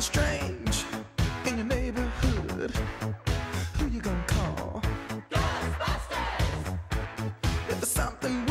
something strange in your neighborhood, who you gonna call? Ghostbusters! If there's something